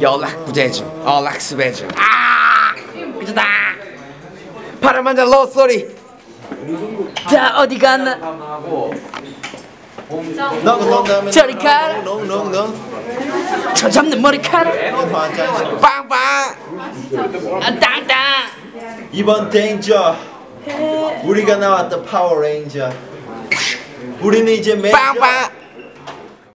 연락 부재중 연락 수배중 아! 미쳤다. 바람 한잔 러소리. 다 어디 갔나? 저리 가라. 저 잡는 머리카락. 빵빵. 아, 땅땅. 이번 데인저 우리가 나왔던 파워레인저 우리는 이제 메이저 빵빵